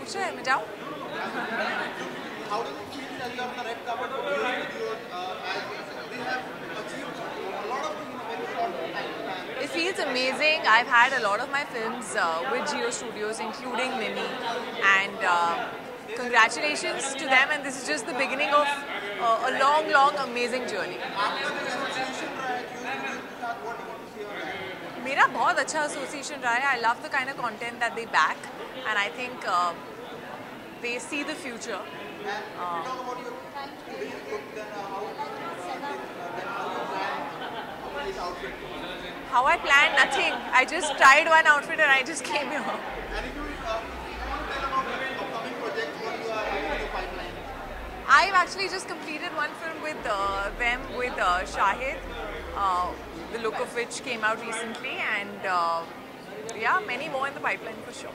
कुछ है मैं जाऊँ It feels amazing. I've had a lot of my films uh, with Jio Studios, including Mimi, and uh, congratulations to them. And this is just the beginning of uh, a long, long, amazing journey. मेरा बहुत अच्छा association रहा है I love the kind of content that they back and I think they see the future And if you talk about your today's look, then uh, how, uh, then, uh, then how you plan uh, this outfit? How I planned nothing. I just tried one outfit and I just came here. And if you, uh, if you want to tell about the upcoming projects, what you are having in your pipeline? I've actually just completed one film with uh, them with uh, Shahid, uh, the look of which came out recently, and uh, yeah, many more in the pipeline for sure.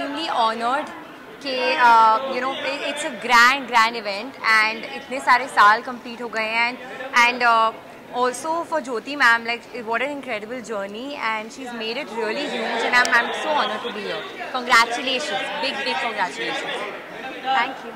extremely honored कि you know it's a grand grand event and इतने सारे साल complete हो गए हैं and also for Jyoti ma'am like what an incredible journey and she is made it really huge and I am so honour to be your congratulation big big congratulation thank you